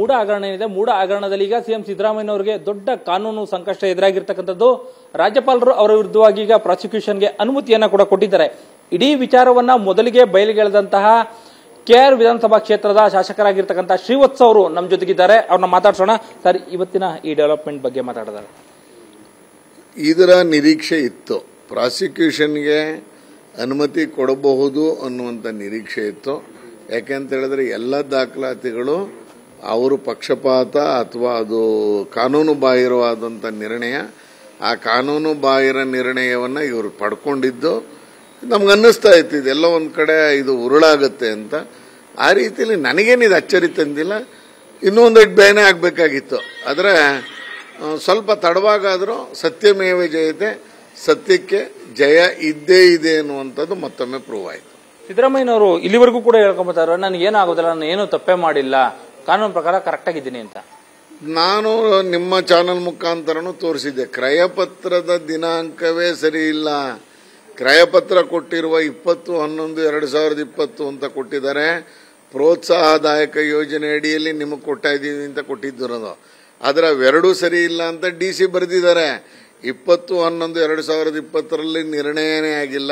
ಮೂಡ ಹಗರಣ ಏನಿದೆ ಮೂಡ ಹಗರಣದಲ್ಲಿ ಈಗ ಸಿಎಂ ಸಿದ್ದರಾಮಯ್ಯನವರಿಗೆ ದೊಡ್ಡ ಕಾನೂನು ಸಂಕಷ್ಟ ಎದುರಾಗಿರ್ತಕ್ಕಂಥದ್ದು. ರಾಜ್ಯಪಾಲರು ಅವರ ವಿರುದ್ಧವಾಗಿ ಈಗ ಪ್ರಾಸಿಕ್ಯೂಷನ್ಗೆ ಅನುಮತಿಯನ್ನು ಕೂಡ ಕೊಟ್ಟಿದ್ದಾರೆ. ಇಡೀ ವಿಚಾರವನ್ನ ಮೊದಲಿಗೆ ಬಯಲಿಗೆಳೆದಂತಹ ಕೆಆರ್ ವಿಧಾನಸಭಾ ಕ್ಷೇತ್ರದ ಶಾಸಕರಾಗಿರ್ತಕ್ಕಂಥ ಶ್ರೀವತ್ಸ ಅವರು ನಮ್ಮ ಜೊತೆಗಿದ್ದಾರೆ. ಅವ್ರನ್ನ ಮಾತಾಡ್ಸೋಣ. ಸರ್, ಇವತ್ತಿನ ಈ ಡೆವಲಪ್ಮೆಂಟ್ ಬಗ್ಗೆ ಮಾತಾಡಿದ್ದಾರೆ ಇದರ ನಿರೀಕ್ಷೆ ಇತ್ತು. ಪ್ರಾಸಿಕ್ಯೂಷನ್ಗೆ ಅನುಮತಿ ಕೊಡಬಹುದು ಅನ್ನುವಂಥ ನಿರೀಕ್ಷೆ ಇತ್ತು. ಯಾಕೆಂತ ಹೇಳಿದ್ರೆ ಎಲ್ಲ ದಾಖಲಾತಿಗಳು ಅವರು ಪಕ್ಷಪಾತ ಅಥವಾ ಅದು ಕಾನೂನು ಬಾಹಿರವಾದಂಥ ನಿರ್ಣಯ, ಆ ಕಾನೂನು ಬಾಹಿರ ನಿರ್ಣಯವನ್ನು ಇವರು ಪಡ್ಕೊಂಡಿದ್ದು ನಮ್ಗೆ ಅನ್ನಿಸ್ತಾ ಇತ್ತು, ಇದೆಲ್ಲ ಒಂದು ಕಡೆ ಇದು ಉರುಳಾಗುತ್ತೆ ಅಂತ. ಆ ರೀತಿಯಲ್ಲಿ ನನಗೇನಿದು ಅಚ್ಚರಿ ತಂದಿಲ್ಲ ಇನ್ನೂ ಬೇನೆ ಆಗಬೇಕಾಗಿತ್ತು. ಆದರೆ ಸ್ವಲ್ಪ ತಡವಾಗಾದರೂ ಸತ್ಯಮೇವ ಜಯತೆ, ಸತ್ಯಕ್ಕೆ ಜಯ ಇದ್ದೇ ಇದೆ ಅನ್ನುವಂಥದ್ದು ಮತ್ತೊಮ್ಮೆ ಪ್ರೂವ್ ಆಯಿತು. ಸಿದ್ದರಾಮಯ್ಯನವರು ಇಲ್ಲಿವರೆಗೂ ಕೂಡ ಹೇಳ್ಕೊಂಬತ್ತಾರೆ ನನಗೇನಾಗೋದಿಲ್ಲ, ನಾನು ಏನೂ ತಪ್ಪೇ ಮಾಡಿಲ್ಲ ಕಾನೂನು ಪ್ರಕಾರ ಕರೆಕ್ಟ್ ಆಗಿದ್ದೀನಿ ಅಂತ. ನಾನು ನಿಮ್ಮ ಚಾನಲ್ ಮುಖಾಂತರನು ತೋರಿಸಿದ್ದೆ. ಕ್ರಯಪತ್ರದ ದಿನಾಂಕವೇ ಸರಿ ಇಲ್ಲ. ಕ್ರಯಪತ್ರ ಕೊಟ್ಟಿರುವ ಇಪ್ಪತ್ತು, ಹನ್ನೊಂದು, ಎರಡು ಸಾವಿರದ ಇಪ್ಪತ್ತು ಅಂತ ಕೊಟ್ಟಿದ್ದಾರೆ. ಪ್ರೋತ್ಸಾಹದಾಯಕ ಯೋಜನೆ ಅಡಿಯಲ್ಲಿ ನಿಮಗೆ ಕೊಡ್ತಾ ಇದ್ದೀವಿ ಅಂತ ಕೊಟ್ಟಿದ್ದಿರೋದು. ಆದರೆ ಅವೆರಡೂ ಸರಿ ಇಲ್ಲ ಅಂತ ಡಿ ಸಿ ಬರೆದಿದ್ದಾರೆ. ಇಪ್ಪತ್ತು, ಹನ್ನೊಂದು, ಎರಡು ಸಾವಿರದ ಇಪ್ಪತ್ತರಲ್ಲಿ ನಿರ್ಣಯನೇ ಆಗಿಲ್ಲ.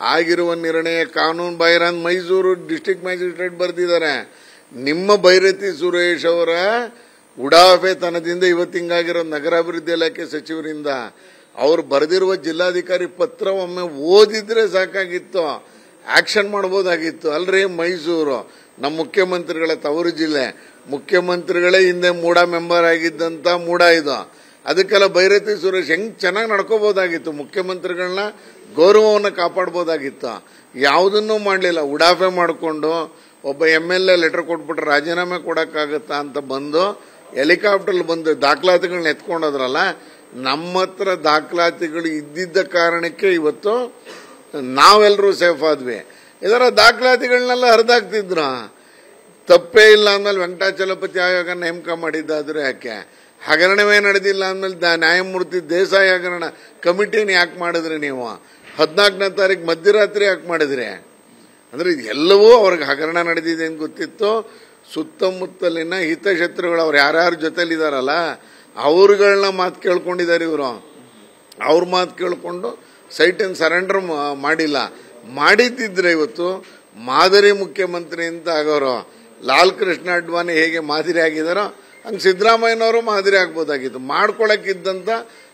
ಆಗಿರುವ ನಿರ್ಣಯ ಕಾನೂನು ಬಾಹಿರ ಮೈಸೂರು ಡಿಸ್ಟ್ರಿಕ್ಟ್ ಮ್ಯಾಜಿಸ್ಟ್ರೇಟ್ ಬರೆದಿದ್ದಾರೆ. ನಿಮ್ಮ ಭೈರತಿ ಸುರೇಶ್ ಅವರ ಉಡಾಫೆ ತನದಿಂದ ಇವತ್ತಿಂಗಾಗಿರೋ ನಗರಾಭಿವೃದ್ಧಿ ಇಲಾಖೆ ಸಚಿವರಿಂದ ಅವ್ರು ಬರೆದಿರುವ ಜಿಲ್ಲಾಧಿಕಾರಿ ಪತ್ರ ಒಮ್ಮೆ ಓದಿದ್ರೆ ಸಾಕಾಗಿತ್ತು. ಆಕ್ಷನ್ ಮಾಡ್ಬೋದಾಗಿತ್ತು. ಅಲ್ರಿ ಮೈಸೂರು. ನಮ್ಮ ಮುಖ್ಯಮಂತ್ರಿಗಳ ತವರು ಜಿಲ್ಲೆ. ಮುಖ್ಯಮಂತ್ರಿಗಳೇ ಹಿಂದೆ ಮೂಡ ಮೆಂಬರ್ ಆಗಿದ್ದಂಥ ಮೂಡ ಇದು. ಅದಕ್ಕೆಲ್ಲ ಭೈರತಿ ಸುರೇಶ್ ಹೆಂಗ್ ಚೆನ್ನಾಗಿ ನಡ್ಕೋಬಹುದಾಗಿತ್ತು ಮುಖ್ಯಮಂತ್ರಿಗಳನ್ನ ಗೌರವವನ್ನು ಕಾಪಾಡ್ಬೋದಾಗಿತ್ತು. ಯಾವುದನ್ನೂ ಮಾಡಲಿಲ್ಲ. ಉಡಾಫೆ ಮಾಡಿಕೊಂಡು ಒಬ್ಬ ಎಂ ಎಲ್ ಎ ಲೆಟರ್ ಕೊಟ್ಬಿಟ್ರೆ ರಾಜೀನಾಮೆ ಕೊಡೋಕ್ಕಾಗತ್ತಾ ಅಂತ ಬಂದು ಹೆಲಿಕಾಪ್ಟರ್ ಬಂದು ದಾಖಲಾತಿಗಳನ್ನ ಎತ್ಕೊಂಡೋದ್ರಲ್ಲ, ನಮ್ಮ ಹತ್ರ ದಾಖಲಾತಿಗಳು ಇದ್ದಿದ್ದ ಕಾರಣಕ್ಕೆ ಇವತ್ತು ನಾವೆಲ್ಲರೂ ಸೇಫ್ ಆದ್ವಿ. ಇದರ ದಾಖಲಾತಿಗಳನ್ನೆಲ್ಲ ಹರಿದಾಕ್ತಿದ್ರು. ತಪ್ಪೇ ಇಲ್ಲ ಅಂದ್ಮೇಲೆ ವೆಂಕಟಾಚಲಪತಿ ಆಯೋಗ ನೇಮಕ ಮಾಡಿದ್ದಾದ್ರೆ ಯಾಕೆ? ಹಗರಣವೇ ನಡೆದಿಲ್ಲ ಅಂದ್ಮೇಲೆ ನ್ಯಾಯಮೂರ್ತಿ ದೇಸಾಯಿ ಹಗರಣ ಕಮಿಟಿನ ಯಾಕೆ ಮಾಡಿದ್ರಿ ನೀವು? ಹದಿನಾಲ್ಕನೇ ತಾರೀಕು ಮಧ್ಯರಾತ್ರಿ ಯಾಕೆ ಮಾಡಿದ್ರಿ? ಅಂದ್ರೆ ಇದೆಲ್ಲವೂ ಅವ್ರಿಗೆ ಹಗರಣ ನಡೆದಿದೆ ಅಂತ ಗೊತ್ತಿತ್ತು. ಸುತ್ತಮುತ್ತಲಿನ ಹಿತಶತ್ರುಗಳು ಅವ್ರು ಯಾರ್ಯಾರ ಜೊತೆಲಿದಾರಲ್ಲ ಅವ್ರುಗಳನ್ನ ಮಾತು ಕೇಳ್ಕೊಂಡಿದ್ದಾರೆ ಇವರು. ಅವ್ರ ಮಾತು ಕೇಳಿಕೊಂಡು ಸೈಟನ್ನು ಸರೆಂಡರ್ ಮಾಡಿಲ್ಲ. ಮಾಡಿದ್ದಿದ್ರೆ ಇವತ್ತು ಮಾದರಿ ಮುಖ್ಯಮಂತ್ರಿ ಅಂತ ಆಗೋರು. ಲಾಲ್ ಕೃಷ್ಣ ಅಡ್ವಾಣಿ ಹೇಗೆ ಮಾದರಿ ಆಗಿದಾರೋ, ಹಂಗೆ ಸಿದ್ದರಾಮಯ್ಯನವರು ಮಾದರಿ ಆಗ್ಬೋದಾಗಿತ್ತು. ಮಾಡ್ಕೊಳಕ್ಕಿದ್ದಂತ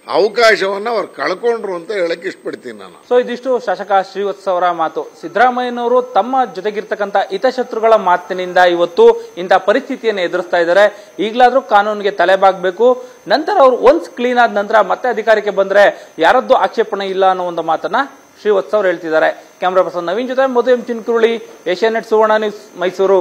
ಅವಕಾಶವನ್ನ ಅವ್ರು ಕಳ್ಕೊಂಡ್ರು ಅಂತ ಹೇಳಕ್ ಇಷ್ಟಪಡ್ತೀನಿ ನಾನು. ಸೊ ಇದಿಷ್ಟು ಶಾಸಕ ಶ್ರೀವತ್ಸ ಅವರ ಮಾತು. ಸಿದ್ದರಾಮಯ್ಯನವರು ತಮ್ಮ ಜೊತೆಗಿರ್ತಕ್ಕಂಥ ಹಿತಶತ್ರುಗಳ ಮಾತಿನಿಂದ ಇವತ್ತು ಇಂಥ ಪರಿಸ್ಥಿತಿಯನ್ನು ಎದುರಿಸ್ತಾ ಇದ್ದಾರೆ. ಈಗಲಾದರೂ ಕಾನೂನಿಗೆ ತಲೆಬಾಗಬೇಕು. ನಂತರ ಅವರು ಒನ್ಸ್ ಕ್ಲೀನ್ ಆದ ನಂತರ ಮತ್ತೆ ಅಧಿಕಾರಕ್ಕೆ ಬಂದ್ರೆ ಯಾರದ್ದು ಆಕ್ಷೇಪಣೆ ಇಲ್ಲ ಅನ್ನೋ ಒಂದು ಮಾತನ್ನ ಶ್ರೀವತ್ಸ ಅವರು ಹೇಳ್ತಿದ್ದಾರೆ. ಕ್ಯಾಮ್ರಾ ಪರ್ಸನ್ ನವೀನ್ ಜೊತೆ Madhu M Chinkuruli Asianet Suvarna news Mysuru.